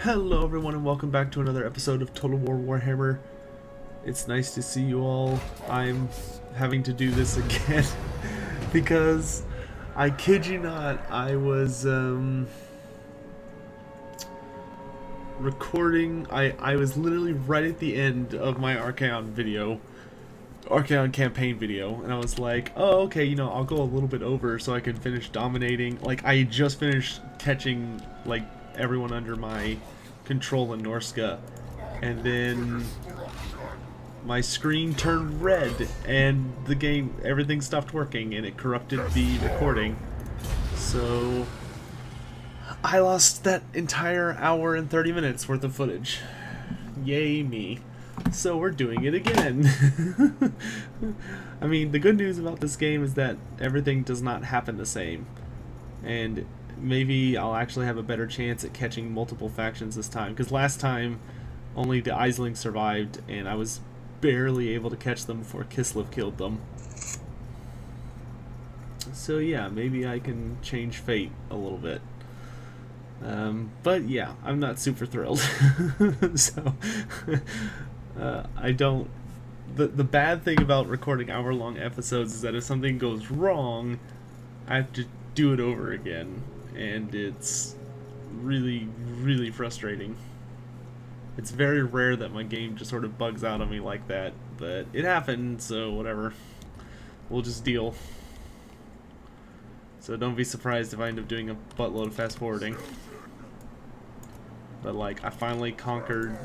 Hello everyone and welcome back to another episode of Total War Warhammer. It's nice to see you all. I'm having to do this again because I kid you not, I was um, recording, I, I was literally right at the end of my Archaon video, Archaon campaign video, and I was like, oh okay, you know, I'll go a little bit over so I can finish dominating. Like I just finished catching like everyone under my control in Norsca. And then my screen turned red and the game, everything stopped working and it corrupted the recording. So I lost that entire hour and 30 minutes worth of footage. Yay me. So we're doing it again. I mean, the good news about this game is that everything does not happen the same. And maybe I'll actually have a better chance at catching multiple factions this time. Because last time, only the Aesling survived, and I was barely able to catch them before Kislev killed them. So yeah, maybe I can change fate a little bit. Um, but yeah, I'm not super thrilled. so uh, I don't. The the bad thing about recording hour long episodes is that if something goes wrong, I have to do it over again and it's really, really frustrating. It's very rare that my game just sort of bugs out on me like that, but it happened, so whatever. We'll just deal. So don't be surprised if I end up doing a buttload of fast forwarding. But like, I finally conquered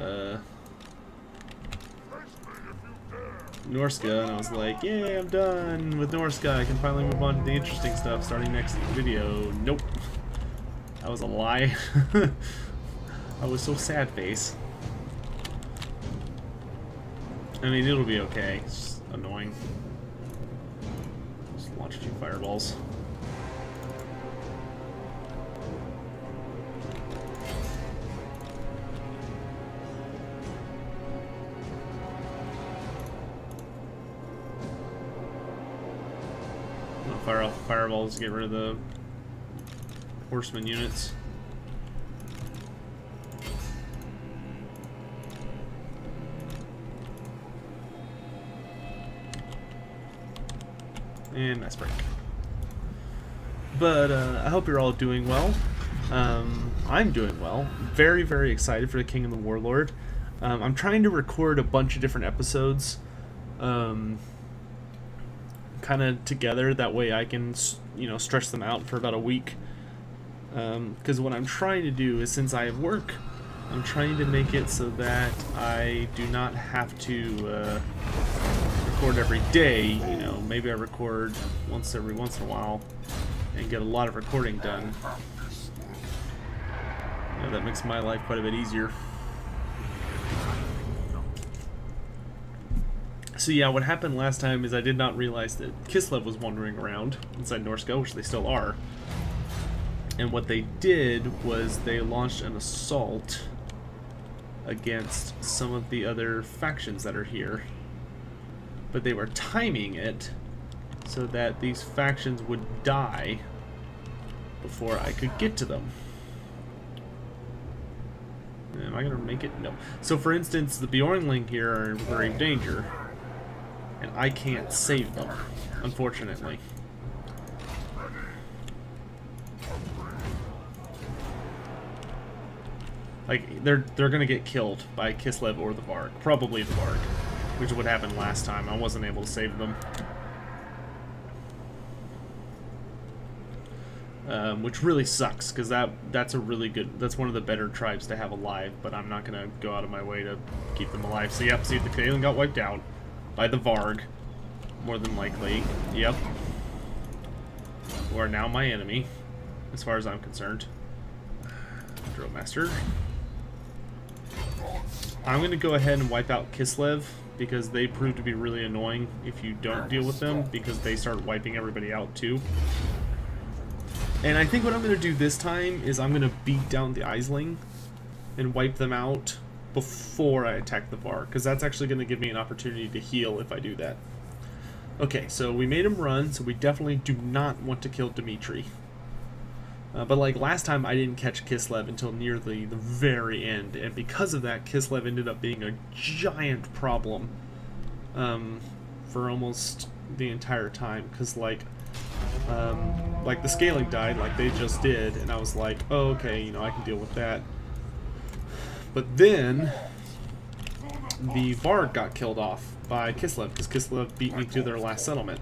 uh, Norsca, and I was like, yay, I'm done with Norsca. I can finally move on to the interesting stuff starting next video. Nope. That was a lie. I was so sad face. I mean, it'll be okay. It's annoying. Just launch few fireballs. Fireballs to get rid of the horseman units. And nice break. But uh, I hope you're all doing well. Um, I'm doing well. Very, very excited for the King and the Warlord. Um, I'm trying to record a bunch of different episodes. Um, kind of together. That way I can, you know, stretch them out for about a week. Because um, what I'm trying to do is, since I have work, I'm trying to make it so that I do not have to uh, record every day. You know, maybe I record once every once in a while and get a lot of recording done. You know, that makes my life quite a bit easier. So yeah, what happened last time is I did not realize that Kislev was wandering around inside Norsca, which they still are. And what they did was they launched an assault against some of the other factions that are here. But they were timing it so that these factions would die before I could get to them. Am I going to make it? No. So for instance, the Bjornling here are in grave danger and I can't save them, unfortunately. Like, they're they're gonna get killed by Kislev or the Varg. Probably the Varg, which would happen last time. I wasn't able to save them. Um, which really sucks because that that's a really good that's one of the better tribes to have alive but I'm not gonna go out of my way to keep them alive so yep see the Kaelin got wiped out by the Varg, more than likely. Yep. Who are now my enemy, as far as I'm concerned. Drill Master. I'm going to go ahead and wipe out Kislev, because they prove to be really annoying if you don't deal with them, because they start wiping everybody out too. And I think what I'm going to do this time is I'm going to beat down the Aesling and wipe them out before I attack the bar, because that's actually going to give me an opportunity to heal if I do that. Okay, so we made him run, so we definitely do not want to kill Dimitri. Uh, but like last time, I didn't catch Kislev until nearly the very end, and because of that, Kislev ended up being a giant problem um, for almost the entire time. Because like, um, like the Skaeling died, like they just did, and I was like, oh okay, you know, I can deal with that. But then the Varg got killed off by Kislev because Kislev beat me to their last settlement,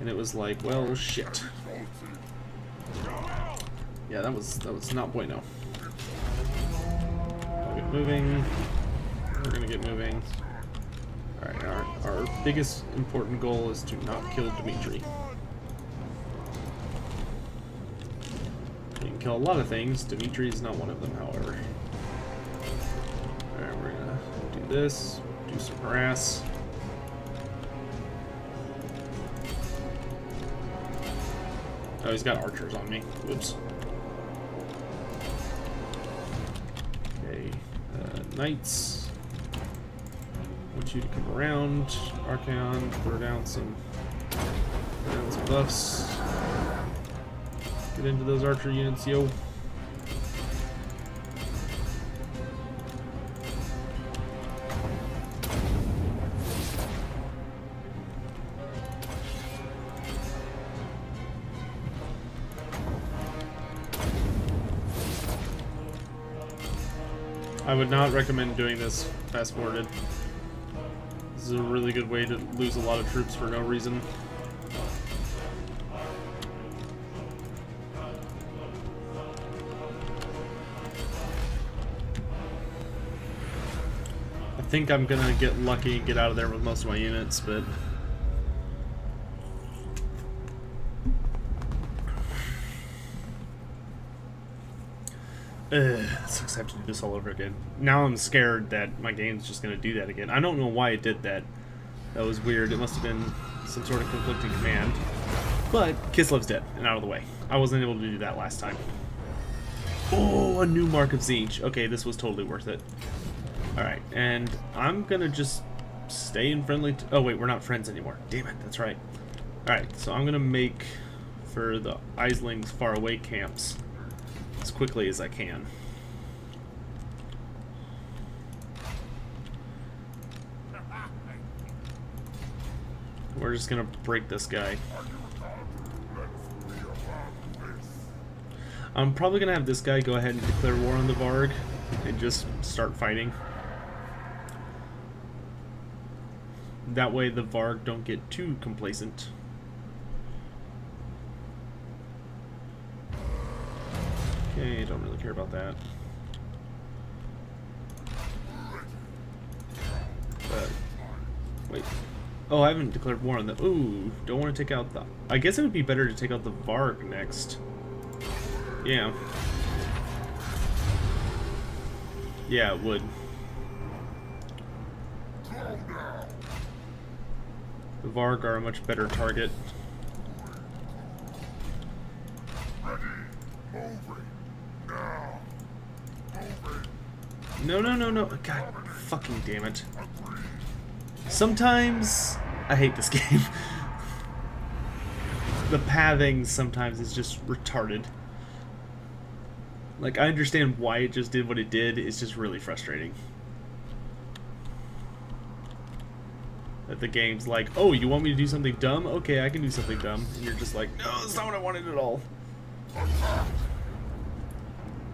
and it was like, well, shit. Yeah, that was that was not bueno. I'll get moving. We're gonna get moving. Alright, our, our biggest important goal is to not kill Dimitri. We can kill a lot of things. Dimitri is not one of them, however. This, do some grass. Oh, he's got archers on me. Whoops. Okay, uh, knights. want you to come around. Archaon, throw down some, throw down some buffs. Get into those archer units, yo. Would not recommend doing this fast forwarded. This is a really good way to lose a lot of troops for no reason. I think I'm gonna get lucky and get out of there with most of my units, but Ugh, sucks I have to do this all over again. Now I'm scared that my game's just going to do that again. I don't know why it did that. That was weird. It must have been some sort of conflicting command. But Kislev's dead and out of the way. I wasn't able to do that last time. Oh, a new Mark of Tzeentch. Okay, this was totally worth it. Alright, and I'm to just stay in friendly... oh, wait, we're not friends anymore. Damn it, that's right. Alright, so I'm to make for the Aesling's faraway camps as quickly as I can. Just gonna break this guy. I'm probably gonna have this guy go ahead and declare war on the Varg and just start fighting. That way the Varg don't get too complacent. Okay, don't really care about that. But, wait. Oh, I haven't declared war on the... Ooh, don't want to take out the... I guess it would be better to take out the Varg next. Yeah. Yeah, it would. The Varg are a much better target. No, no, no, no. God fucking damn it. Sometimes I hate this game. the pathing sometimes is just retarded. Like, I understand why it just did what it did, it's just really frustrating. That the game's like, oh, you want me to do something dumb? Okay, I can do something dumb. And you're just like, no, that's not what I wanted at all.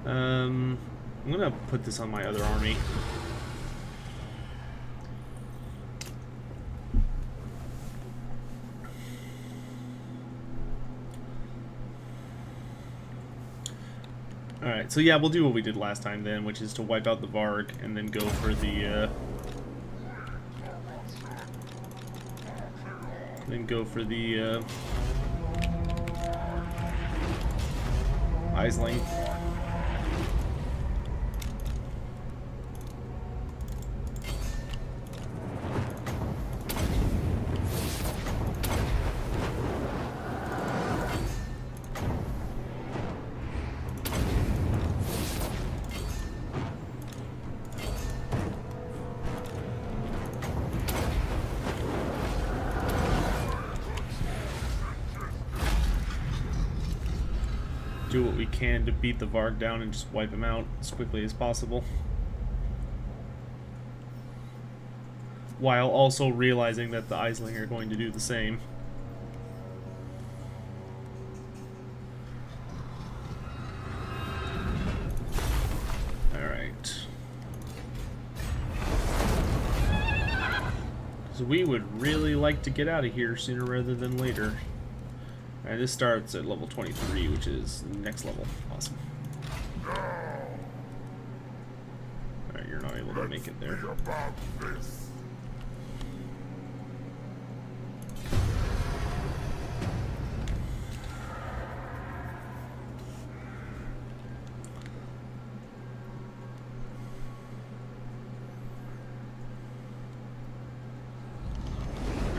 Um, I'm gonna put this on my other army. Alright, so yeah, we'll do what we did last time then, which is to wipe out the Varg and then go for the, uh... Then go for the, uh... Aesling. we to beat the Varg down and just wipe him out as quickly as possible. While also realizing that the Aesling are going to do the same. Alright. So we would really like to get out of here sooner rather than later. Alright, this starts at level 23, which is next level. Awesome. Alright, you're not able to make it there.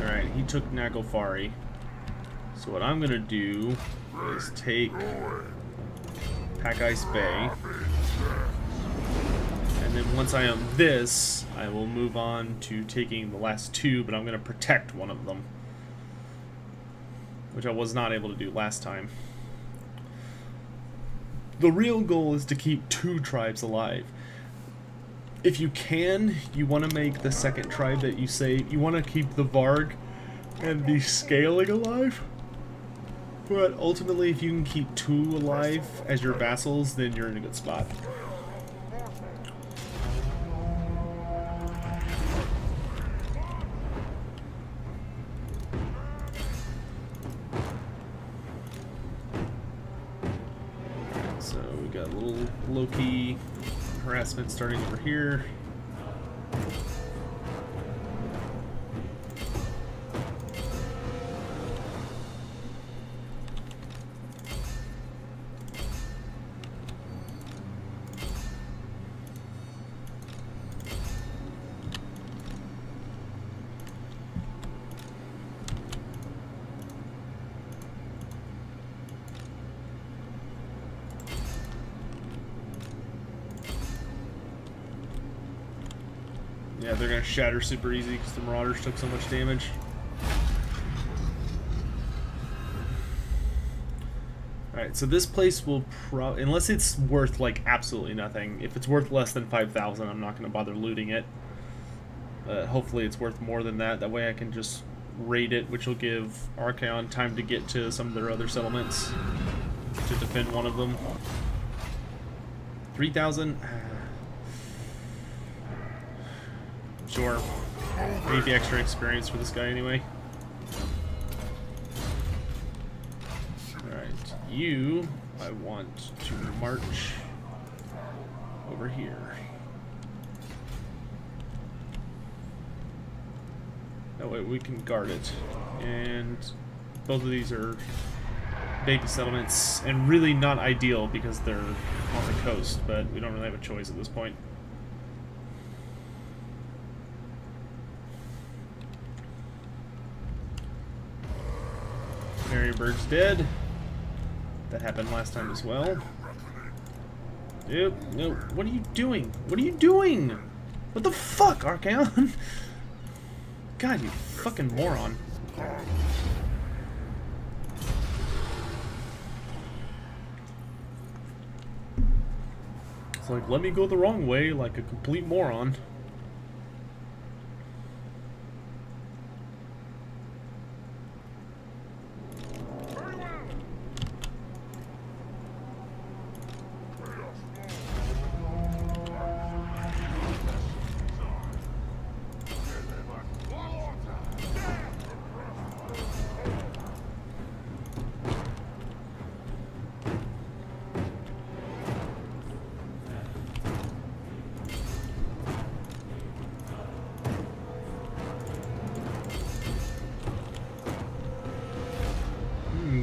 Alright, he took Naglfari. So what I'm gonna do is take Pack Ice Bay. And then once I am this, I will move on to taking the last two, but I'm gonna protect one of them. Which I was not able to do last time. The real goal is to keep two tribes alive if you can, you want to make the second tribe that you save, you want to keep the Varg and the Skaeling alive. But ultimately, if you can keep two alive as your vassals, then you're in a good spot. so we got a little low-key harassment starting over here. Yeah, they're gonna shatter super easy because the Marauders took so much damage. Alright, so this place will pro- unless it's worth like absolutely nothing. If it's worth less than 5,000, I'm not gonna bother looting it. Hopefully it's worth more than that. That way I can just raid it, which will give Archaon time to get to some of their other settlements to defend one of them. 3,000? Sure. I need the extra experience for this guy anyway. Alright, you, I want to march over here. That way we can guard it. And both of these are baby settlements, and really not ideal because they're on the coast, but we don't really have a choice at this point. Bird's dead. That happened last time as well. Dude, no, what are you doing? What are you doing? What the fuck, Archaon? God, you fucking moron. It's like, let me go the wrong way like a complete moron.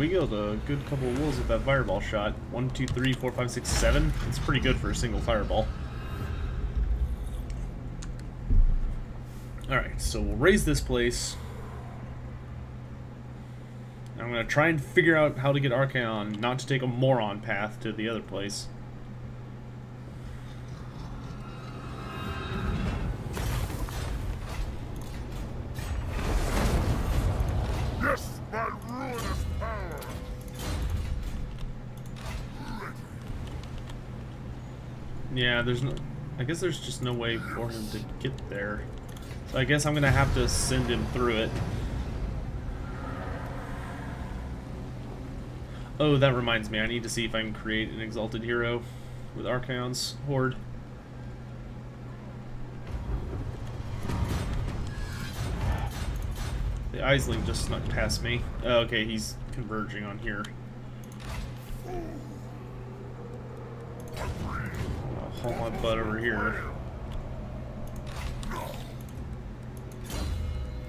Killed a good couple of wolves with that fireball shot. One, two, three, four, five, six, seven. It's pretty good for a single fireball. Alright, so we'll raise this place. I'm going to try and figure out how to get Archaon not to take a moron path to the other place. Yeah, there's no... I guess there's just no way for him to get there. So I guess I'm gonna have to send him through it. Oh, that reminds me. I need to see if I can create an Exalted Hero with Archaon's Horde. The Aesling just snuck past me. Oh, okay, he's converging on here. I'll my butt over here.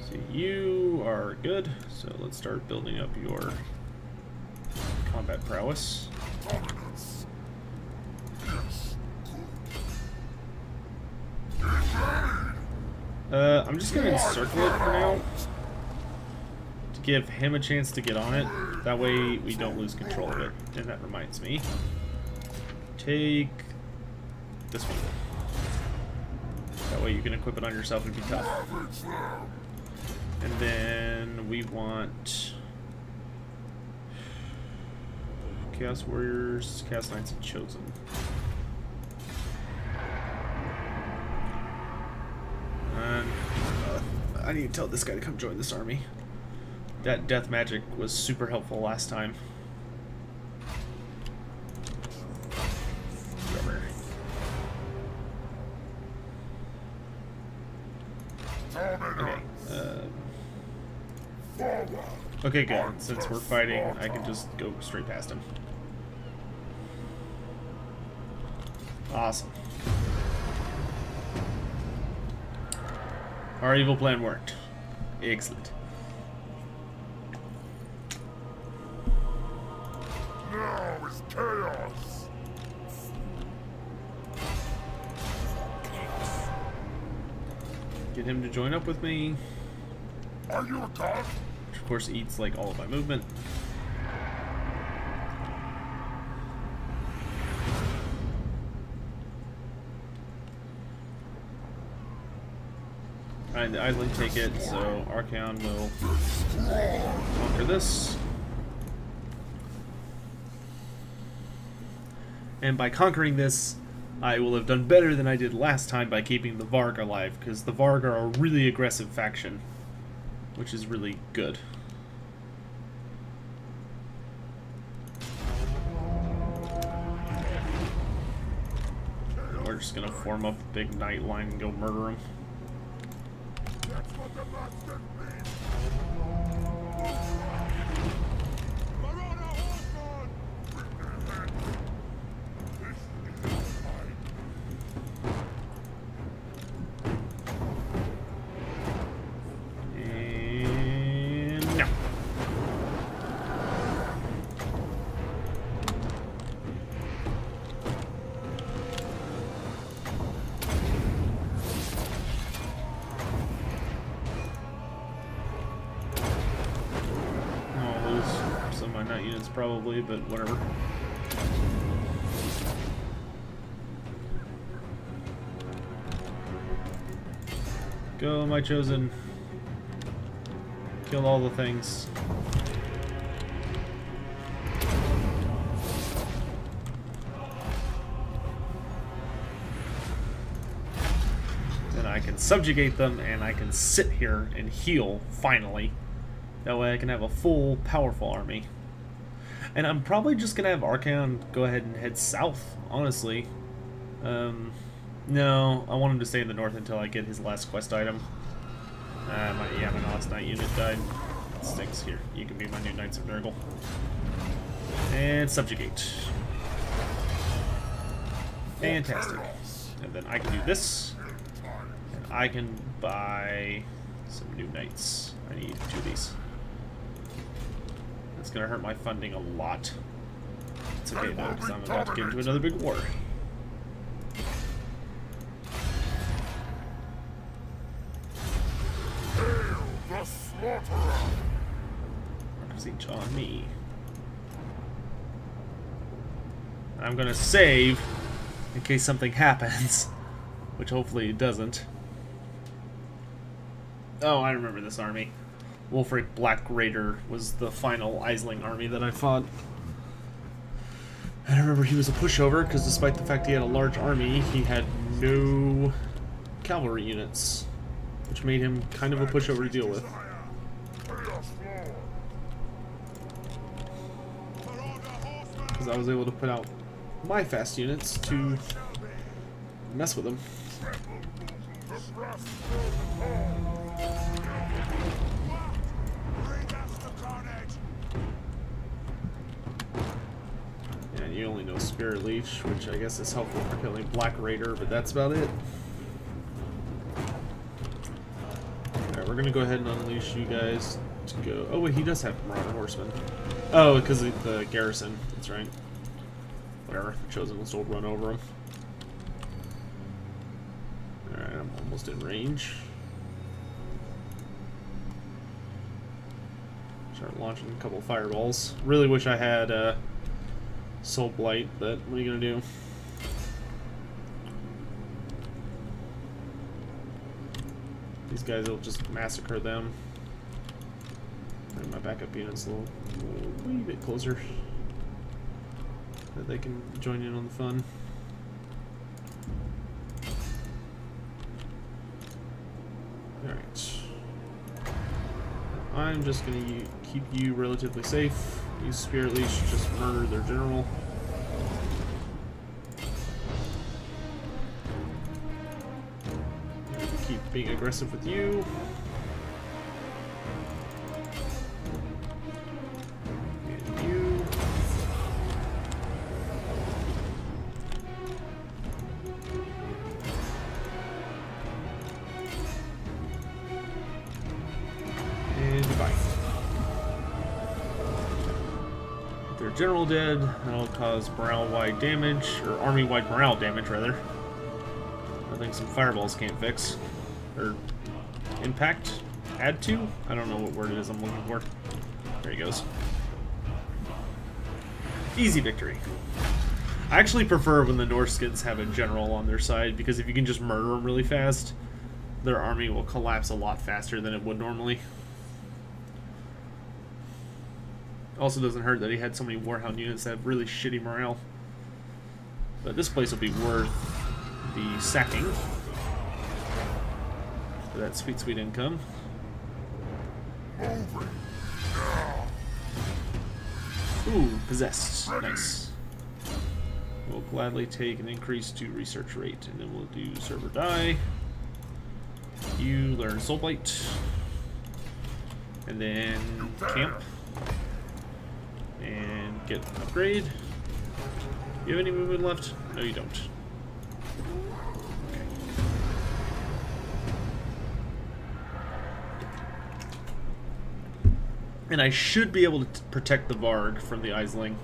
See, you are good, so let's start building up your combat prowess. Uh, I'm just gonna encircle it for now to give him a chance to get on it. That way we don't lose control of it. And that reminds me, take this one. That way you can equip it on yourself and be tough. And then we want Chaos Warriors, Chaos Knights, and Chosen. Uh, I need to tell this guy to come join this army. That death magic was super helpful last time. Okay, good. Since we're fighting, I can just go straight past him. Awesome. Our evil plan worked. Excellent. Now is chaos. Get him to join up with me. Are you? Which of course eats like all of my movement. The Aesling take it, so Archaon will conquer this. And by conquering this, I will have done better than I did last time by keeping the Varg alive, because the Varg are a really aggressive faction, which is really good. Form up a big knight line and go murder them. Probably, but whatever. Go, my chosen. Kill all the things. Then I can subjugate them and I can sit here and heal, finally. That way I can have a full, powerful army. And I'm probably just going to have Archaon go ahead and head south, honestly. Um, no, I want him to stay in the north until I get his last quest item. Uh, my, yeah, my last knight unit died. That stinks. Here, you can be my new Knights of Nurgle. And subjugate. Fantastic. And then I can do this. And I can buy some new knights. I need two of these. That's gonna hurt my funding a lot. It's okay though, because I'm about to get into another big war. Hail the slaughterer! Siege on me. I'm gonna save in case something happens, which hopefully it doesn't. Oh, I remember this army. Wolfric Black Raider was the final Aesling army that I fought. I remember he was a pushover because despite the fact he had a large army, he had no cavalry units, which made him kind of a pushover to deal with. Because I was able to put out my fast units to mess with him. And you only know Spirit Leech, which I guess is helpful for killing Black Raider, but that's about it. Alright, we're gonna go ahead and unleash you guys to go. Oh, wait, he does have Marauder Horseman. Oh, because of the garrison. That's right. Whatever. the Chosen will still run over him. Alright, I'm almost in range. Start launching a couple fireballs. Really wish I had uh, Soul Blight, but what are you gonna do? These guys will just massacre them. And my backup units a little, a wee bit closer. That they can join in on the fun. Alright. I'm just gonna keep you relatively safe. Use Spirit to just murder their general. Keep being aggressive with you. General dead, that'll cause morale-wide damage, or army-wide morale damage, rather. I think some fireballs can't fix. Or impact? Add to? I don't know what word it is I'm looking for. There he goes. Easy victory. I actually prefer when the Norskins have a general on their side, because if you can just murder them really fast, their army will collapse a lot faster than it would normally. Also doesn't hurt that he had so many Warhound units that have really shitty morale. But this place will be worth the sacking. For that sweet, sweet income. Ooh, possessed. Nice. We'll gladly take an increase to research rate, and then we'll do server die. You learn Soul Blight. And then camp. And get an upgrade. You have any movement left? No, you don't. Okay. And I should be able to protect the Varg from the Aesling.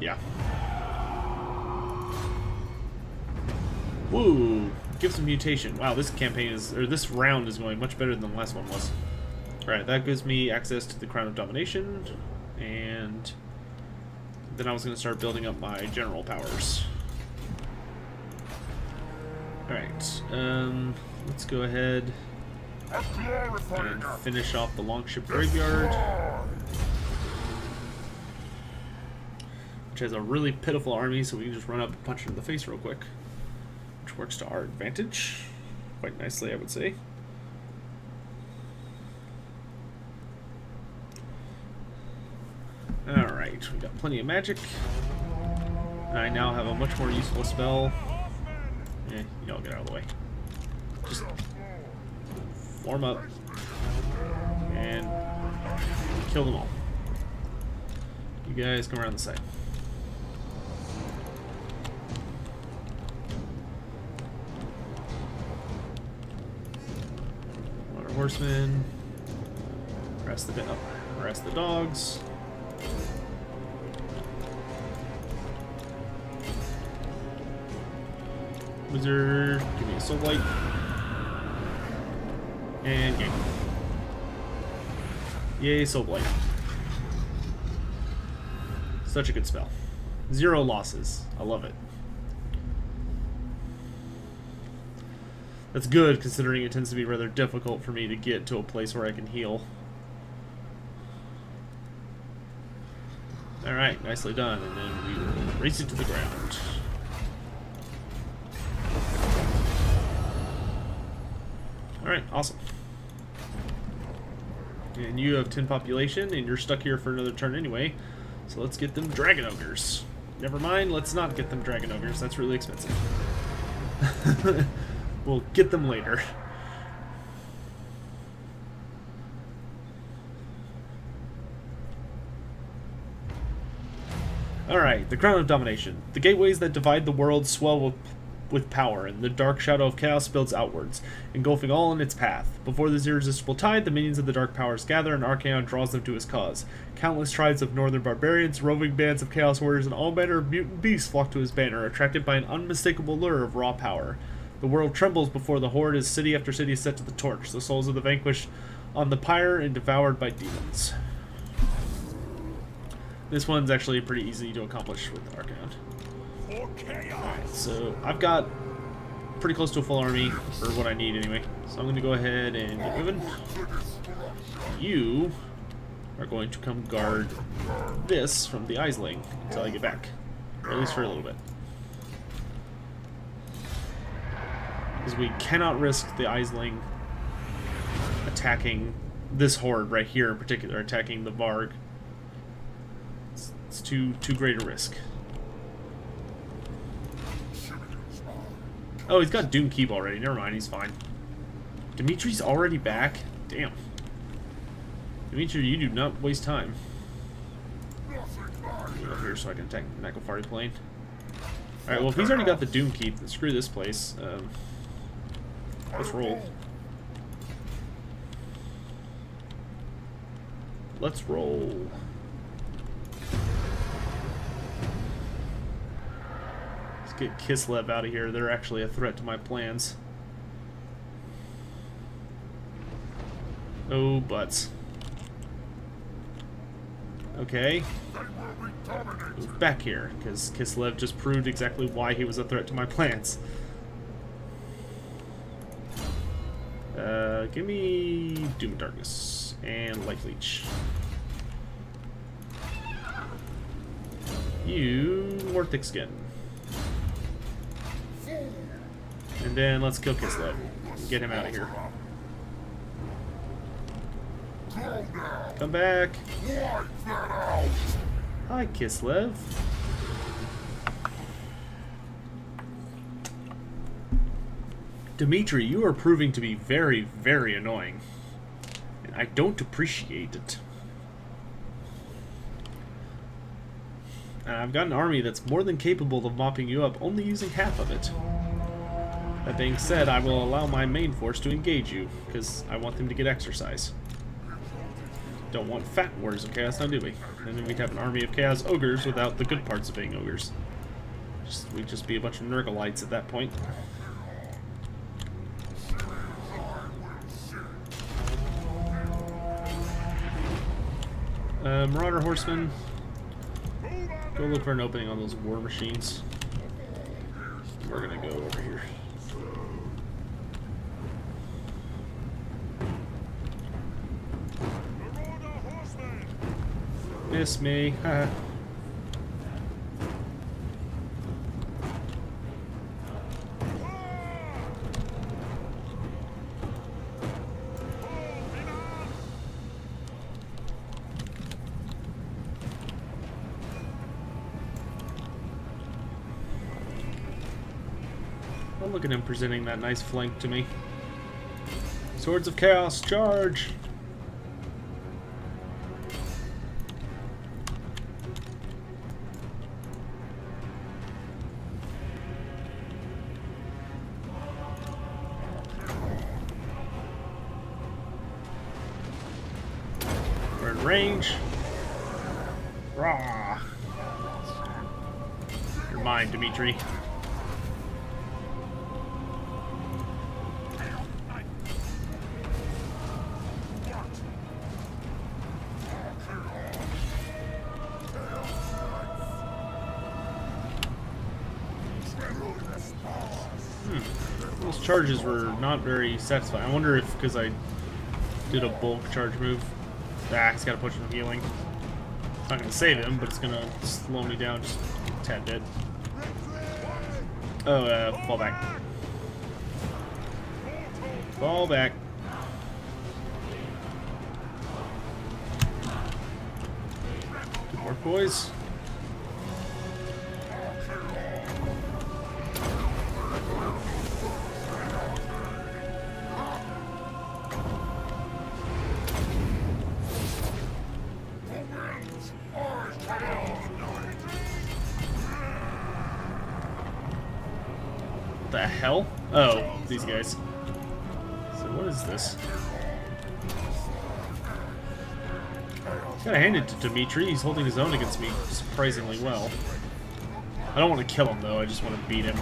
Yeah. Woo! Give some mutation. Wow, this campaign is, or this round is going much better than the last one was. Alright, that gives me access to the Crown of Domination, and then I was going to start building up my general powers. Alright, um, let's go ahead and finish off the Longship Graveyard, which has a really pitiful army, so we can just run up and punch it in the face real quick, which works to our advantage quite nicely, I would say. Alright, we got plenty of magic. I now have a much more useful spell. Eh, you know, get out of the way. Just form up and kill them all. You guys come around the side. Water horsemen. Rest the up. Rest the dogs. Wizard, give me a Soul Blight. And game. Yay, soul blight. Such a good spell. Zero losses. I love it. That's good, considering it tends to be rather difficult for me to get to a place where I can heal. Alright, nicely done. And then we will race it to the ground. Alright, awesome. And you have 10 population, and you're stuck here for another turn anyway. So let's get them Dragon Ogres. Never mind, let's not get them Dragon Ogres. That's really expensive. we'll get them later. Alright, the Crown of Domination. The gateways that divide the world swell with, with power, and the dark shadow of chaos builds outwards, engulfing all in its path. Before this irresistible tide, the minions of the dark powers gather, and Archaon draws them to his cause. Countless tribes of northern barbarians, roving bands of chaos warriors, and all manner of mutant beasts flock to his banner, attracted by an unmistakable lure of raw power. The world trembles before the horde as city after city is set to the torch, the souls of the vanquished on the pyre and devoured by demons. This one's actually pretty easy to accomplish with Archaon. Chaos. So I've got pretty close to a full army, or what I need anyway. So I'm going to go ahead and get moving. You are going to come guard this from the Aesling until I get back. Or at least for a little bit. Because we cannot risk the Aesling attacking this horde right here in particular, attacking the Varg. It's, it's too too great a risk. Oh, he's got Doom Keep already. Never mind, he's fine. Dimitri's already back? Damn. Dimitri, you do not waste time. Over here so I can attack Naglfari Plain. Alright, well if he's already got the Doom Keep, then screw this place. Um, let's roll. Let's roll. Get Kislev out of here. They're actually a threat to my plans. Oh, butts. Okay. Move back here, because Kislev just proved exactly why he was a threat to my plans. Uh, give me Doom and Darkness and Life Leech. You more thick skin. And then let's kill Kislev. Get him out of here. Come back. Hi, Kislev. Dimitri, you are proving to be very, very annoying. And I don't appreciate it. And I've got an army that's more than capable of mopping you up, only using half of it. That being said, I will allow my main force to engage you, because I want them to get exercise. Don't want fat warriors of chaos, now do we? And then we'd have an army of chaos ogres without the good parts of being ogres. Just, we'd just be a bunch of Nurgleites at that point. Uh, Marauder Horseman, go look for an opening on those war machines. We're gonna go over here. Miss me. haha. Look at him presenting that nice flank to me. Swords of Chaos, charge! Charges were not very satisfying. I wonder if because I did a bulk charge move, the axe got to push him healing. It's not going to save him, but it's going to slow me down just tad bit. Oh, uh, fall back. Fall back. Good work, boys. Dimitri. He's holding his own against me surprisingly well. I don't want to kill him though. I just want to beat him.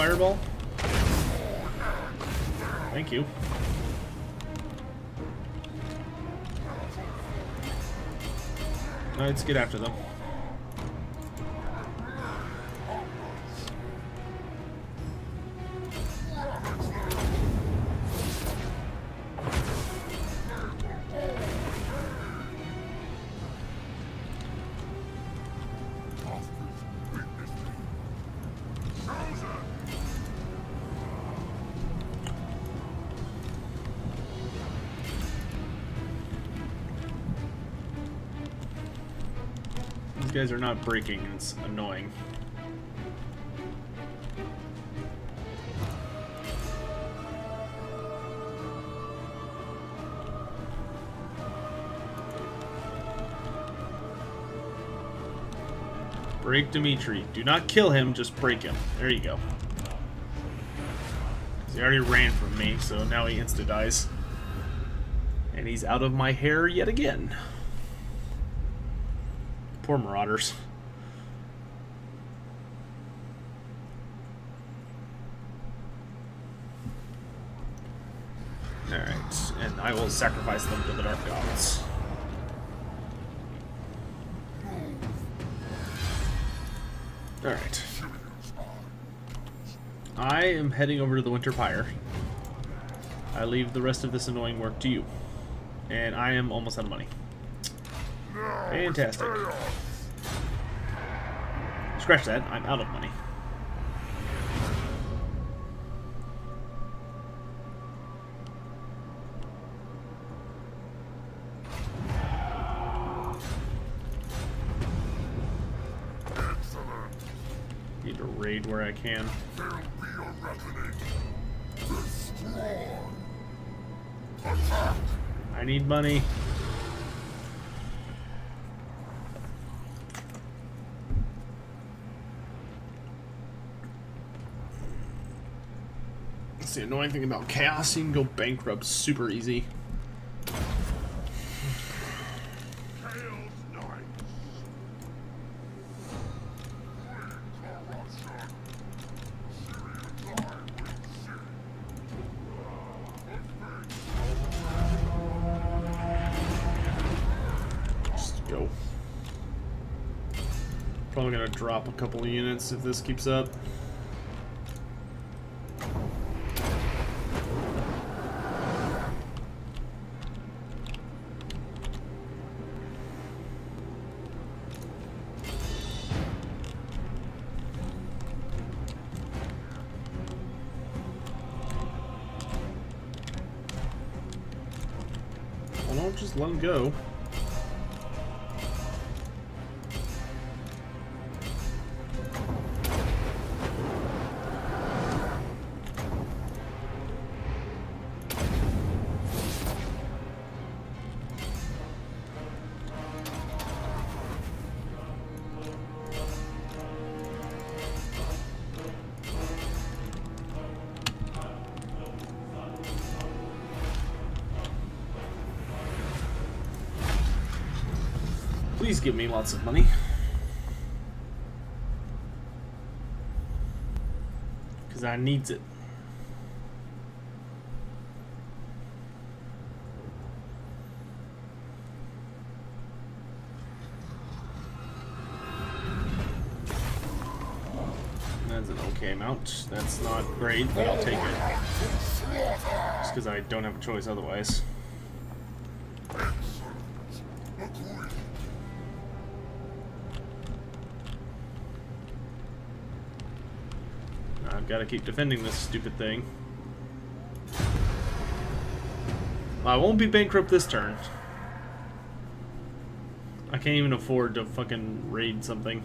Fireball? Guys are not breaking, it's annoying. Break Dimitri. Do not kill him, just break him. There you go. He already ran from me, so now he insta-dies. And he's out of my hair yet again. Poor Marauders. Alright, and I will sacrifice them to the Dark Gods. Alright. I am heading over to the Winter Pyre. I leave the rest of this annoying work to you. And I am almost out of money. Fantastic. Scratch that, I'm out of money. Need to raid where I can. I need money. That's the annoying thing about chaos. You can go bankrupt super easy. Go. Probably gonna drop a couple of units if this keeps up. Please give me lots of money. Because I needs it. That's an okay amount. That's not great, but I'll take it. Just because I don't have a choice otherwise. I've got to keep defending this stupid thing. I won't be bankrupt this turn. I can't even afford to fucking raid something.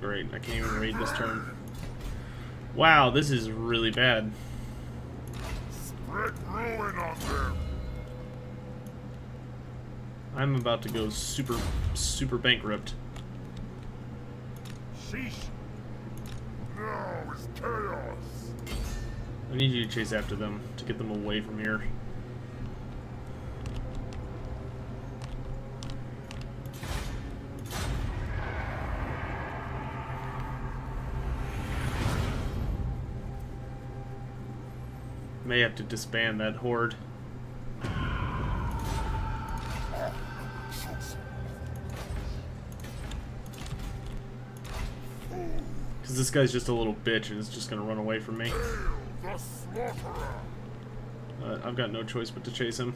Great, I can't even raid this turn. Wow, this is really bad. I'm about to go super, super bankrupt. Sheesh! Now is chaos! I need you to chase after them to get them away from here. May have to disband that horde. This guy's just a little bitch and is just gonna run away from me. Uh, I've got no choice but to chase him.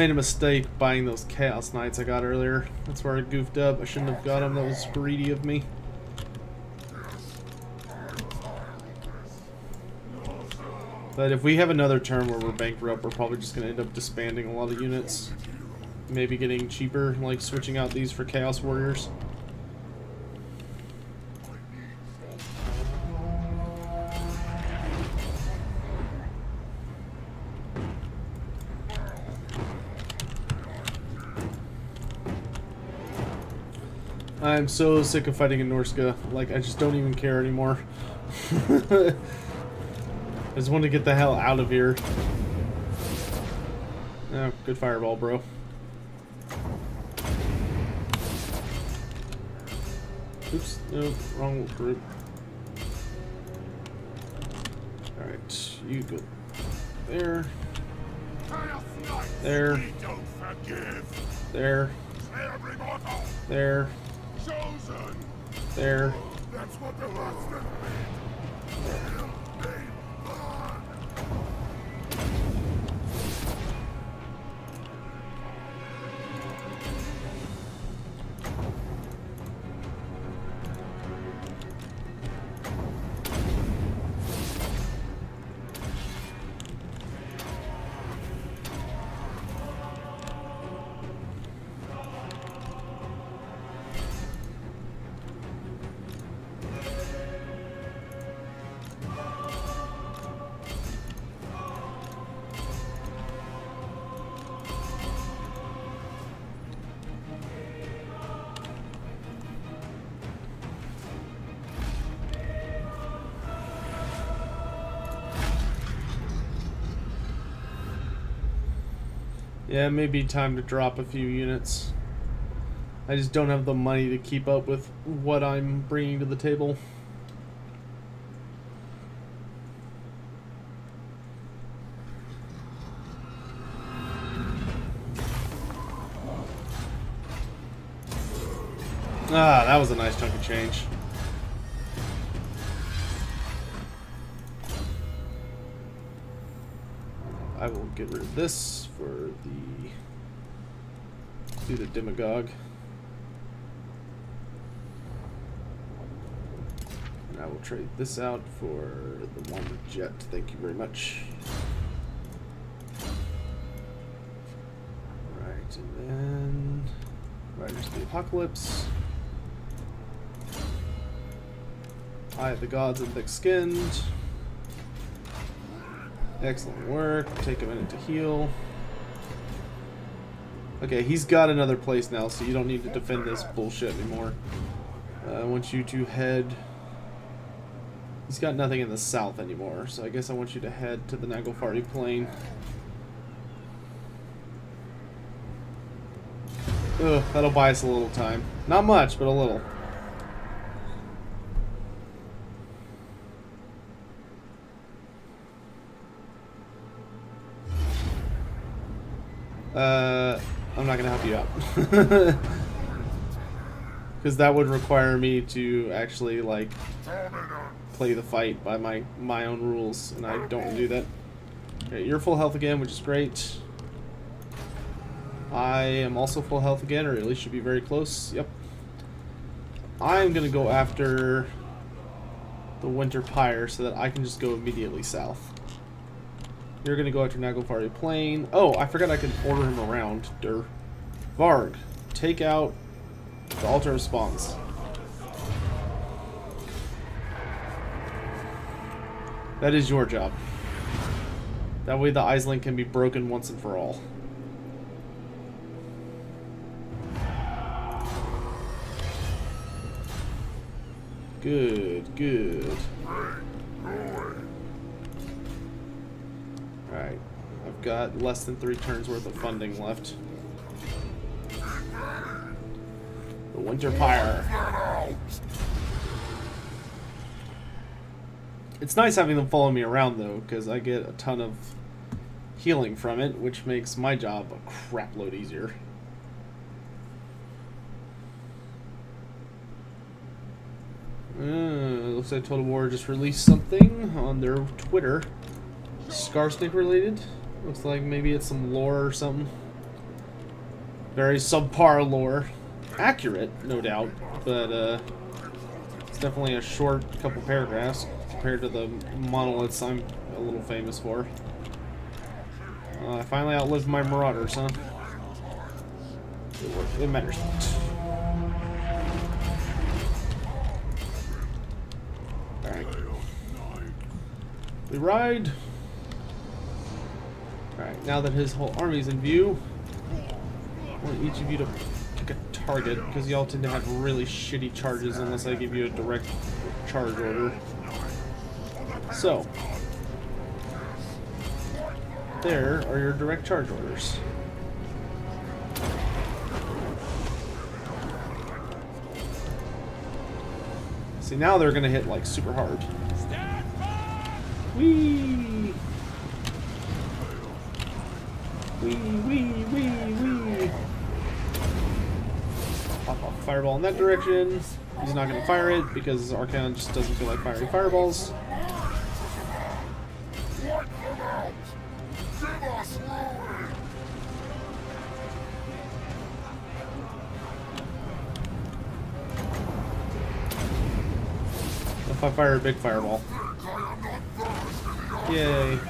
Made a mistake buying those Chaos Knights I got earlier. That's where I goofed up. I shouldn't have got them. That was greedy of me. But if we have another turn where we're bankrupt, we're probably just going to end up disbanding a lot of units. Maybe getting cheaper, like switching out these for Chaos Warriors. I'm so sick of fighting in Norsca. Like, I just don't even care anymore. I just want to get the hell out of here. Oh, good fireball, bro. Oops, no, wrong group. Alright, you go there, There. There, there! There. Yeah, it may be time to drop a few units. I just don't have the money to keep up with what I'm bringing to the table. Ah, that was a nice chunk of change. I will get rid of this the do the demagogue. And I will trade this out for the one jet. Thank you very much. Right, and then Riders of the Apocalypse. Eye of the Gods and Thick Skinned. Excellent work. Take a minute to heal. Okay, he's got another place now, so you don't need to defend this bullshit anymore. Uh, I want you to head... He's got nothing in the south anymore, so I guess I want you to head to the Naglfari Plain. Ugh, that'll buy us a little time. Not much, but a little. Uh, I'm not gonna help you out. Because that would require me to actually, like, play the fight by my, my own rules, and I don't do that. Okay, you're full health again, which is great. I am also full health again, or at least should be very close. Yep. I'm gonna go after the Winter Pyre so that I can just go immediately south. You're gonna go after Naglfari Plain. Oh, I forgot I could order him around. Dur. Varg, take out the Altar of Spawns. That is your job. That way the Aesling can be broken once and for all. Good, good. Alright. I've got less than three turns worth of funding left. The Winter Pyre. It's nice having them follow me around, though, because I get a ton of healing from it, which makes my job a crap load easier. Uh, looks like Total War just released something on their Twitter. Skarsnik related. Looks like maybe it's some lore or something. Very subpar lore. Accurate, no doubt, but uh, it's definitely a short couple paragraphs compared to the monoliths I'm a little famous for. Uh, I finally outlived my marauders, huh? It, it matters. Alright. We ride. Alright, now that his whole army's in view, want each of you to pick a target, because y'all tend to have really shitty charges unless I give you a direct charge order. So, there are your direct charge orders. See, now they're gonna hit like super hard. Wee! Wee, wee, wee, wee. Pop off fireball in that direction. He's not gonna fire it because Archaon just doesn't feel like firing fireballs. If I fire a big fireball. Yay.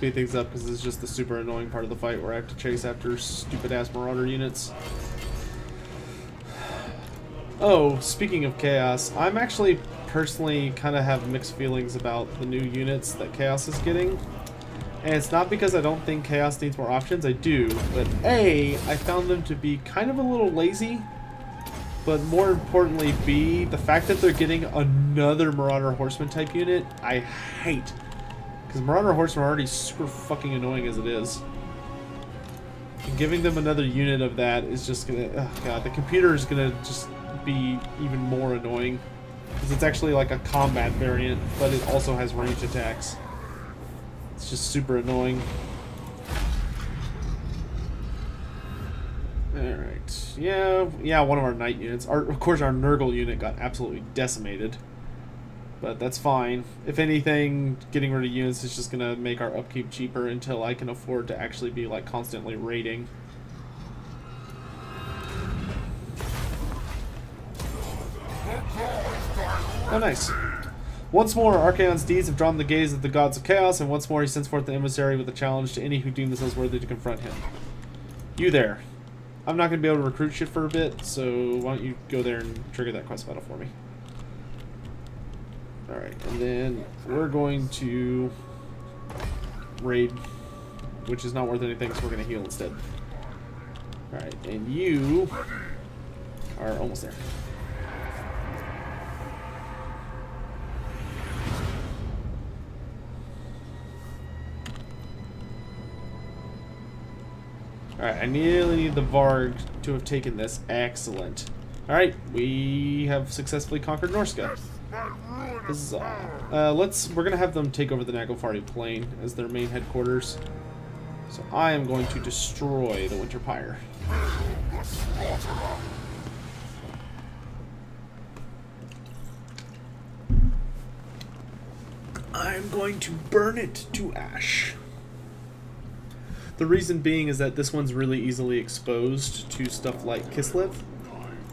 Speed things up because is just the super annoying part of the fight where I have to chase after stupid ass marauder units. Oh, speaking of chaos, I'm actually personally kind of have mixed feelings about the new units that chaos is getting. And it's not because I don't think chaos needs more options, I do, but A, I found them to be kind of a little lazy. But more importantly, B, the fact that they're getting another Marauder Horseman type unit, I hate. Because Marauder Horsemen are already super fucking annoying as it is. And giving them another unit of that is just gonna... Oh god, the computer is gonna just be even more annoying. Because it's actually like a combat variant, but it also has range attacks. It's just super annoying. Alright. Yeah, yeah, one of our knight units. Our, of course, our Nurgle unit got absolutely decimated. But that's fine. If anything, getting rid of units is just going to make our upkeep cheaper until I can afford to actually be, like, constantly raiding. Oh, nice. Once more, Archaon's deeds have drawn the gaze of the gods of chaos, and once more he sends forth the emissary with a challenge to any who deem themselves worthy to confront him. You there. I'm not going to be able to recruit shit for a bit, so why don't you go there and trigger that quest battle for me. Alright, and then we're going to raid, which is not worth anything, so we're going to heal instead. Alright, and you are almost there. Alright, I nearly need the Varg to have taken this. Excellent. Alright, we have successfully conquered Norsca. Uh, let's, we're gonna have them take over the Naglfari Plain as their main headquarters. So I am going to destroy the Winter Pyre. I'm going to burn it to ash. The reason being is that this one's really easily exposed to stuff like Kislev,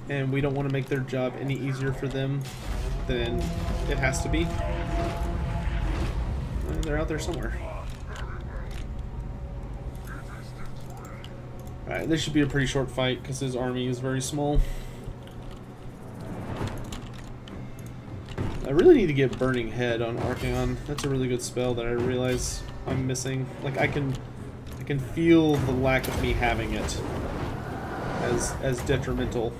and we don't want to make their job any easier for them than it has to be. And they're out there somewhere. Alright, this should be a pretty short fight because his army is very small. I really need to get Burning Head on Archaon. That's a really good spell that I realize I'm missing. Like, I can I can feel the lack of me having it as as detrimental.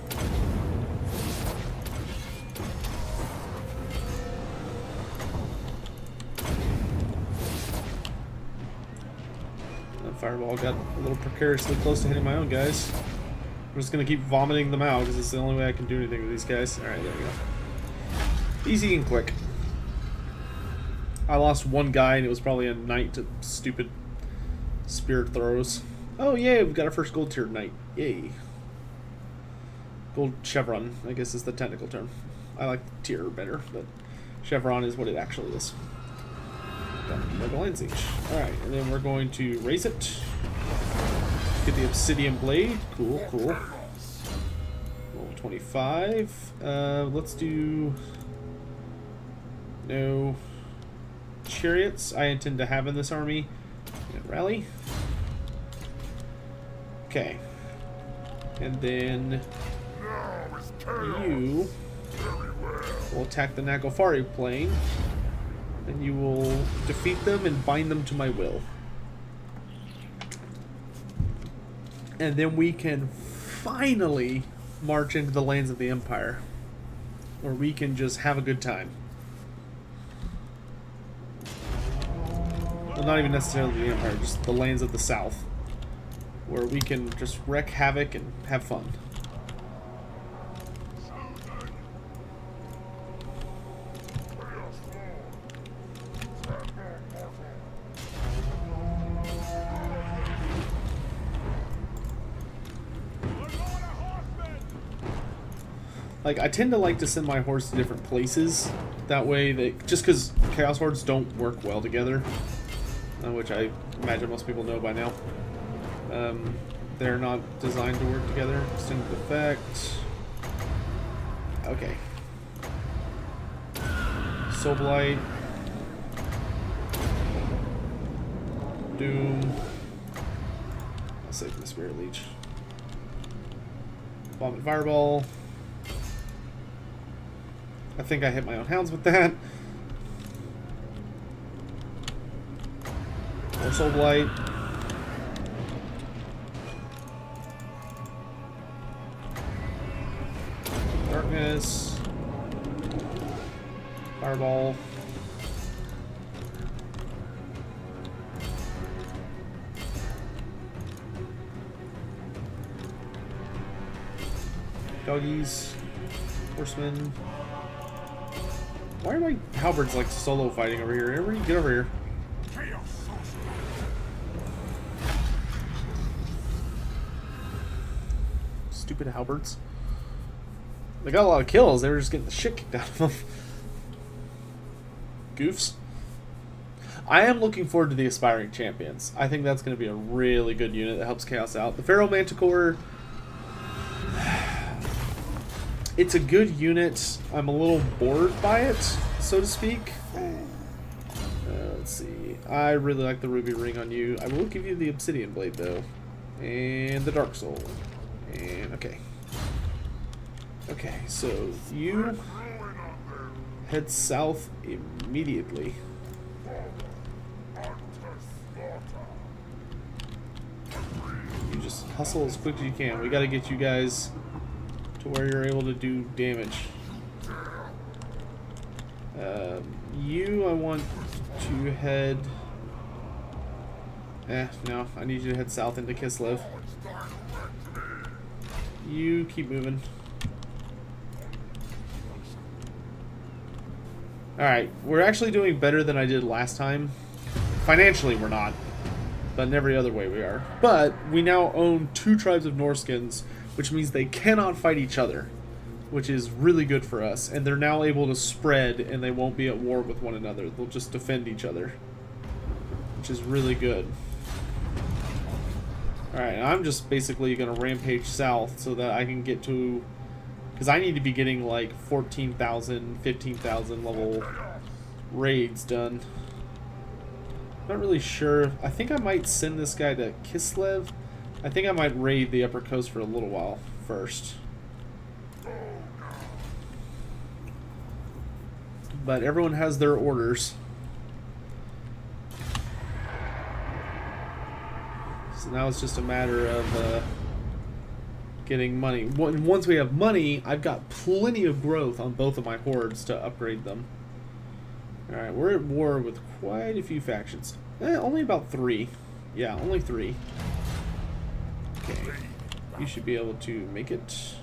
Fireball got a little precariously close to hitting my own guys. I'm just gonna keep vomiting them out because it's the only way I can do anything with these guys. Alright, there we go. Easy and quick. I lost one guy and it was probably a knight to stupid spirit throws. Oh yay, we've got our first gold tier knight. Yay. Gold chevron, I guess is the technical term. I like tier better, but chevron is what it actually is. Mega Siege. Alright, and then we're going to raise it. Get the obsidian blade. Cool, cool. Roll 25. Uh, let's do... No chariots I intend to have in this army. Rally. Okay. And then you will attack the Naglfari plain. And you will defeat them and bind them to my will. And then we can finally march into the lands of the Empire. Where we can just have a good time. Well, not even necessarily the Empire, just the lands of the South. Where we can just wreak havoc and have fun. Like, I tend to like to send my horse to different places. That way, they just because Chaos Hordes don't work well together, uh, which I imagine most people know by now. Um, they're not designed to work together. Extended effect. Okay. Soul Blight. Doom. I'll save the Spirit Leech. Bomb and Fireball. I think I hit my own hounds with that. More Soul Blight. Darkness. Fireball. Doggies. Horsemen. Why are my halberds like solo fighting over here? Everybody get over here. Stupid halberds. They got a lot of kills. They were just getting the shit kicked out of them. Goofs. I am looking forward to the Aspiring Champions. I think that's going to be a really good unit that helps Chaos out. The Feral Manticore, it's a good unit. I'm a little bored by it, so to speak. Uh, let's see. I really like the Ruby Ring on you. I will give you the Obsidian Blade, though. And the Dark Soul. And, okay. Okay, so you head south immediately. You just hustle as quick as you can. We gotta get you guys to where you're able to do damage. Um, you, I want to head. Eh, no. I need you to head south into Kislev. You keep moving. Alright, we're actually doing better than I did last time. Financially, we're not. But in every other way, we are. But we now own two tribes of Norskins, which means they cannot fight each other. Which is really good for us. And they're now able to spread, and they won't be at war with one another. They'll just defend each other. Which is really good. Alright, I'm just basically going to rampage south so that I can get to... Because I need to be getting like 14,000, 15,000 level raids done. Not really sure. I think I might send this guy to Kislev. I think I might raid the upper coast for a little while first. But everyone has their orders. So now it's just a matter of uh, getting money. Once we have money, I've got plenty of growth on both of my hordes to upgrade them. Alright, we're at war with quite a few factions. Eh, only about three. Yeah, only three. Okay. You should be able to make it.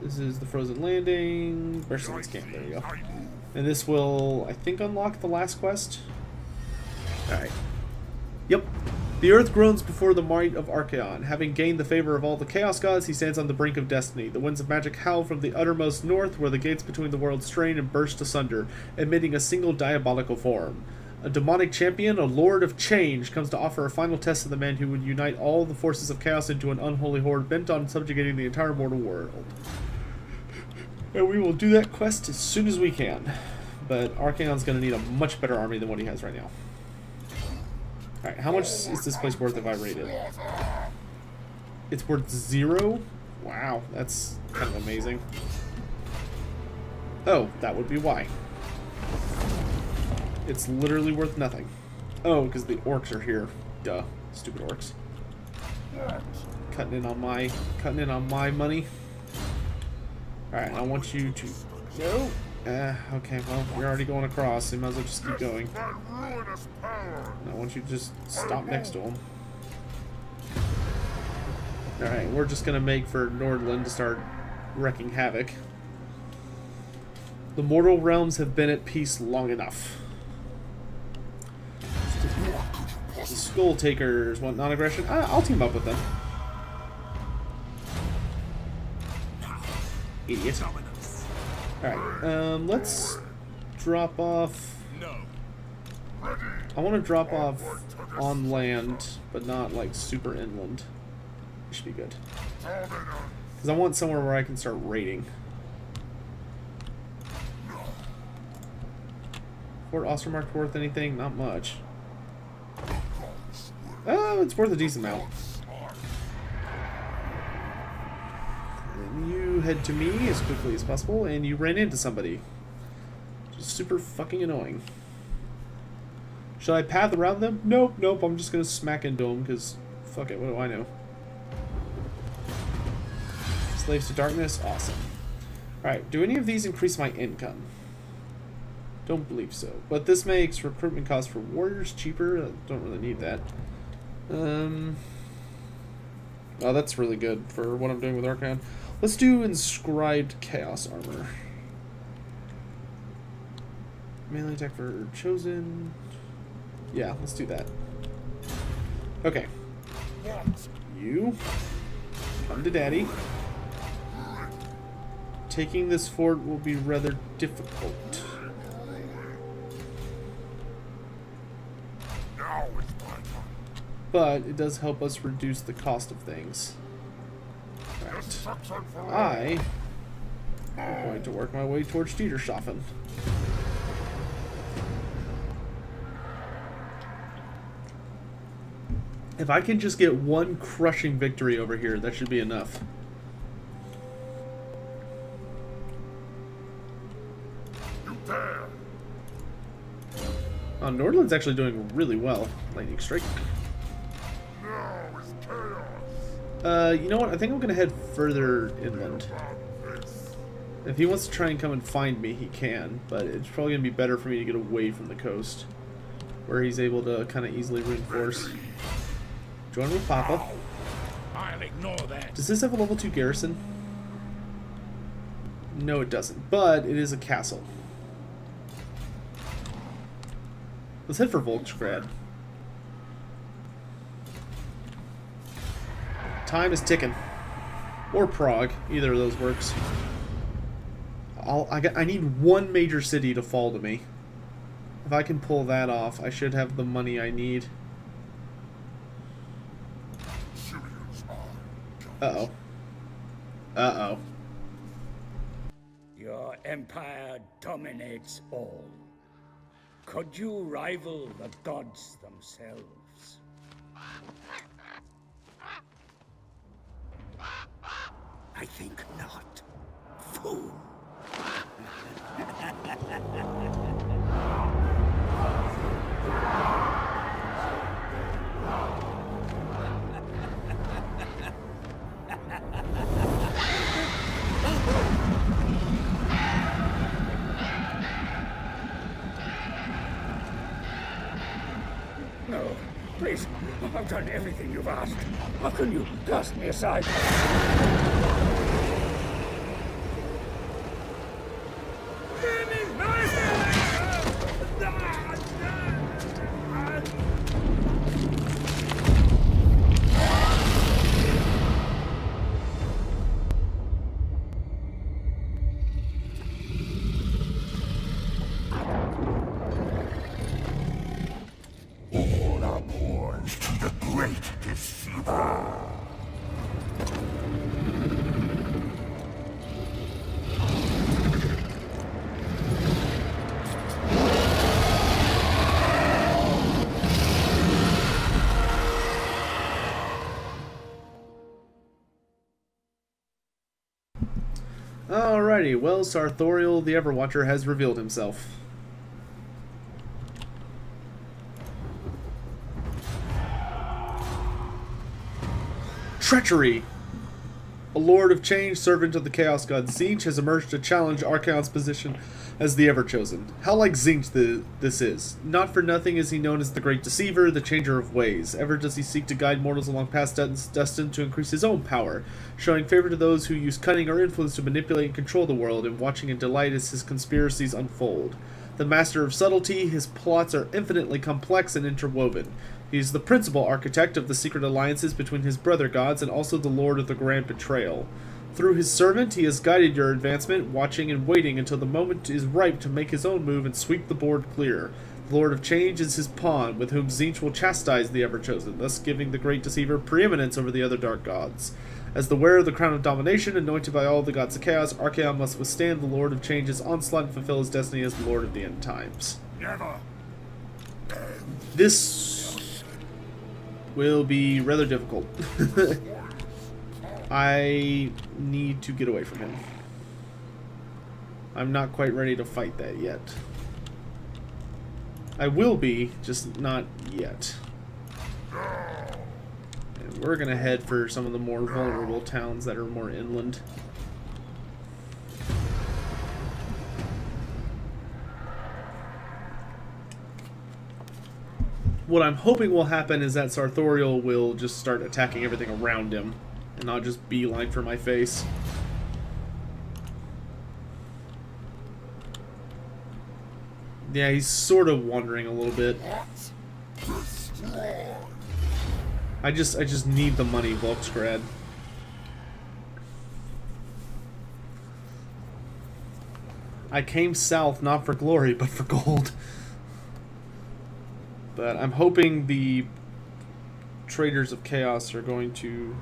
This is the frozen landing. Mercenaries there you go. And this will, I think, unlock the last quest. Alright. Yep. The earth groans before the might of Archaon. Having gained the favor of all the Chaos Gods, he stands on the brink of destiny. The winds of magic howl from the uttermost north, where the gates between the worlds strain and burst asunder, emitting a single diabolical form. A demonic champion, a lord of change, comes to offer a final test to the man who would unite all the forces of chaos into an unholy horde bent on subjugating the entire mortal world. And we will do that quest as soon as we can. But Archaon's going to need a much better army than what he has right now. Alright, how much is this place worth if I rate it? It's worth zero? Wow, that's kind of amazing. Oh, that would be why. It's literally worth nothing. Oh, because the orcs are here. Duh. Stupid orcs. Cutting in on my cutting in on my money. Alright, I want you to No. Uh, okay, well, you're already going across, so you might as well just keep going. By ruinous power. I want you to just stop next to him. Alright, we're just gonna make for Nordland to start wrecking havoc. The mortal realms have been at peace long enough. Skull Takers want non-aggression? I'll team up with them. Idiot. Alright, um, let's drop off... I want to drop off on land, but not like super inland. It Should be good. Because I want somewhere where I can start raiding. Fort Ostermark worth anything? Not much. Oh, it's worth a decent amount. And you head to me as quickly as possible, and you ran into somebody. Just super fucking annoying. Should I path around them? Nope, nope, I'm just gonna smack into them, because fuck it, what do I know? Slaves to Darkness? Awesome. Alright, do any of these increase my income? Don't believe so. But this makes recruitment costs for warriors cheaper. I don't really need that. Um... Oh, that's really good for what I'm doing with Archaon. Let's do Inscribed Chaos Armor. Melee attack for chosen. Yeah, let's do that. Okay. You come to daddy. Taking this fort will be rather difficult. Now it's my turn. But it does help us reduce the cost of things. Right. I am going to work my way towards Dietershafen. If I can just get one crushing victory over here, that should be enough. Dare. Uh, Nordland's actually doing really well. Lightning Strike. Uh, you know what? I think I'm going to head further inland. If he wants to try and come and find me, he can, but it's probably going to be better for me to get away from the coast, where he's able to kind of easily reinforce. Join with Papa. I'll ignore that. Does this have a level 2 garrison? No, it doesn't, but it is a castle. Let's head for Volksgrad. Time is ticking. Or Praag, either of those works. I'll, I, got, I need one major city to fall to me. If I can pull that off, I should have the money I need. Uh-oh. Uh-oh. Your empire dominates all. Could you rival the gods themselves? I think not. Fool. No, please. I've done everything you've asked. How can you cast me aside? Alrighty, well, Sarthorael the Everwatcher has revealed himself. Treachery! A Lord of Change, servant of the Chaos God Tzeentch, has emerged to challenge Archaon's position as the ever chosen. How like Tzeentch the, this is. Not for nothing is he known as the Great Deceiver, the Changer of Ways. Ever does he seek to guide mortals along paths des- destined to increase his own power, showing favor to those who use cunning or influence to manipulate and control the world, and watching in delight as his conspiracies unfold. The master of subtlety, his plots are infinitely complex and interwoven. He is the principal architect of the secret alliances between his brother gods and also the lord of the grand betrayal. Through his servant, he has guided your advancement, watching and waiting until the moment is ripe to make his own move and sweep the board clear. The Lord of Change is his pawn, with whom Tzeentch will chastise the Ever Chosen, thus giving the Great Deceiver preeminence over the other dark gods. As the wearer of the crown of domination, anointed by all the gods of chaos, Archaon must withstand the Lord of Change's onslaught and fulfill his destiny as the Lord of the End Times. Never. This will be rather difficult. I need to get away from him. I'm not quite ready to fight that yet. I will be, just not yet. And we're gonna head for some of the more vulnerable towns that are more inland. What I'm hoping will happen is that Sarthorael will just start attacking everything around him, and not just beeline for my face. Yeah, he's sort of wandering a little bit. I just I just need the money, Volksgrad. I came south not for glory, but for gold. But I'm hoping the traders of chaos are going to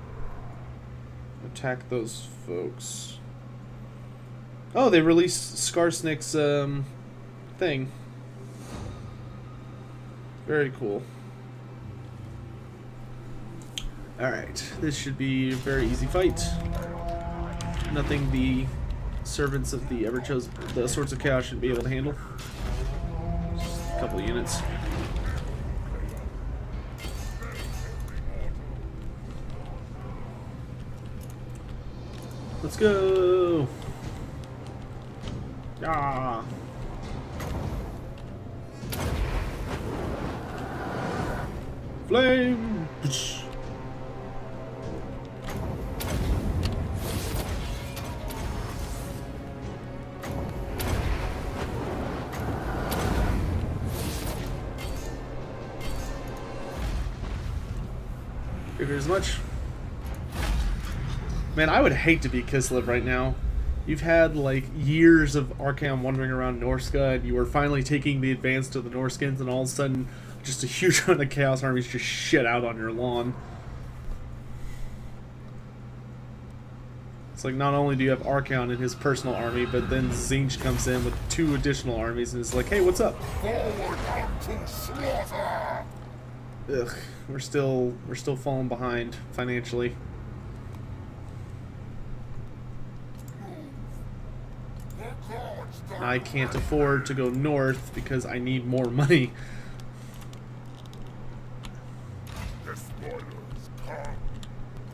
attack those folks. Oh, they released Skarsnik's um, thing. Very cool. Alright, this should be a very easy fight. Nothing the servants of the ever chose the sorts of chaos should be able to handle. Just a couple units. Let's go! Ah! Flame! Figured as much. Man, I would hate to be Kislev right now. You've had like years of Archaon wandering around Norsca, and you were finally taking the advance to the Norscans, and all of a sudden, just a huge amount of Chaos armies just shit out on your lawn. It's like not only do you have Archaon in his personal army, but then Tzeentch comes in with two additional armies and is like, hey, what's up? Ugh, we're still we're still falling behind financially. The gods I can't afford to go north because I need more money.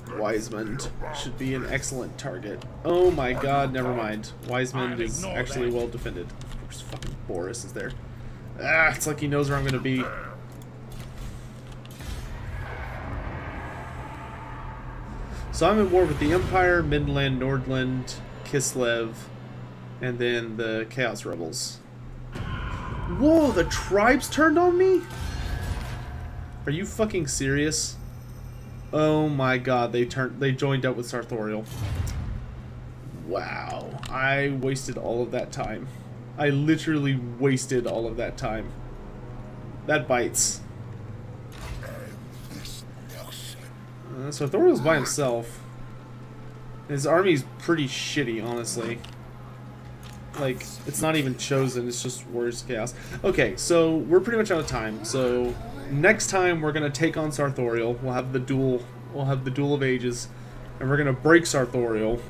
Weismund should be an excellent target. Oh my god, never mind. Weismund is actually well defended. Of course, fucking Boris is there. Ah, it's like he knows where I'm gonna be. So I'm at war with the Empire, Midland, Nordland, Kislev, and then the Chaos Rebels. Whoa, the tribes turned on me? Are you fucking serious? Oh my god, they turned they joined up with Sarthorael. Wow. I wasted all of that time. I literally wasted all of that time. That bites. Uh, Sarthorael's by himself. His army's pretty shitty, honestly. Like, it's not even chosen, it's just worse chaos. Okay, so we're pretty much out of time. So next time we're gonna take on Sarthorael. We'll have the duel we'll have the duel of ages. And we're gonna break Sarthorael.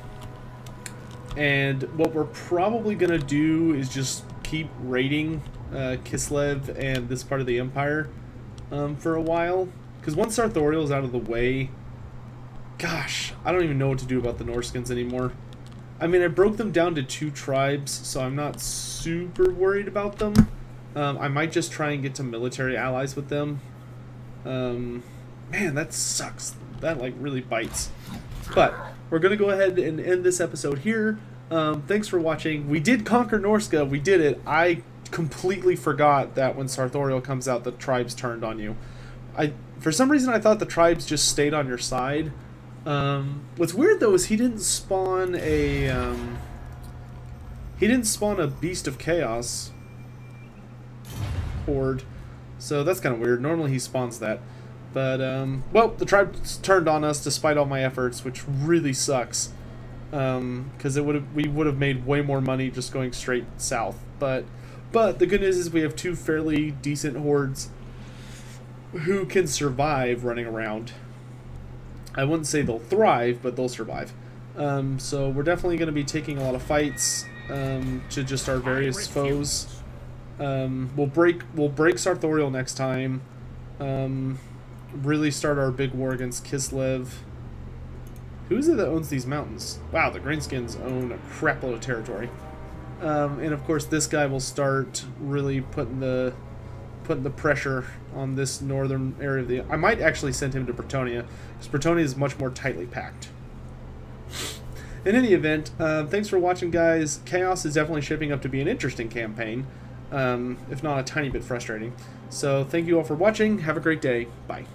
And what we're probably gonna do is just keep raiding uh, Kislev and this part of the Empire um, for a while. Because once Sarthorael is out of the way, gosh, I don't even know what to do about the Norscans anymore. I mean, I broke them down to two tribes, so I'm not super worried about them. Um, I might just try and get to military allies with them. Um, man, that sucks. That, like, really bites. But, we're going to go ahead and end this episode here. Um, thanks for watching. We did conquer Norsca. We did it. I completely forgot that when Sarthorael comes out, the tribes turned on you. I, for some reason, I thought the tribes just stayed on your side. Um, what's weird though is he didn't spawn a um, he didn't spawn a beast of chaos horde, so that's kind of weird. Normally he spawns that, but um, well, the tribe turned on us despite all my efforts, which really sucks. Um, because it would we would have made way more money just going straight south. But but the good news is we have two fairly decent hordes who can survive running around. I wouldn't say they'll thrive, but they'll survive. Um, so we're definitely going to be taking a lot of fights um, to just our various foes. Um, we'll break we'll break Sarthorael next time. Um, really start our big war against Kislev. Who is it that owns these mountains? Wow, the Greenskins own a crapload of territory. Um, and of course, this guy will start really putting the putting the pressure on this northern area of the. I might actually send him to Bretonnia, because Bretonnia is much more tightly packed. In any event, uh, thanks for watching, guys. Chaos is definitely shaping up to be an interesting campaign. um, if not a tiny bit frustrating. So thank you all for watching. Have a great day. Bye.